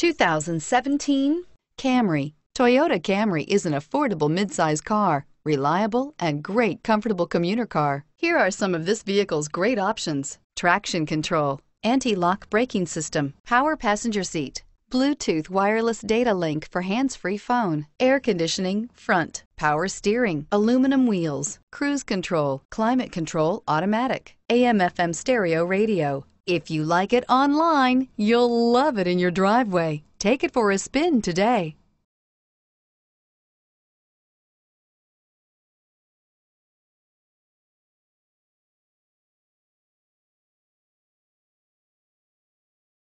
2017 Camry. Toyota Camry is an affordable midsize car, reliable and great comfortable commuter car. Here are some of this vehicle's great options. Traction control, anti-lock braking system, power passenger seat, Bluetooth wireless data link for hands-free phone, air conditioning, front, power steering, aluminum wheels, cruise control, climate control automatic, AM FM stereo radio. If you like it online, you'll love it in your driveway. Take it for a spin today.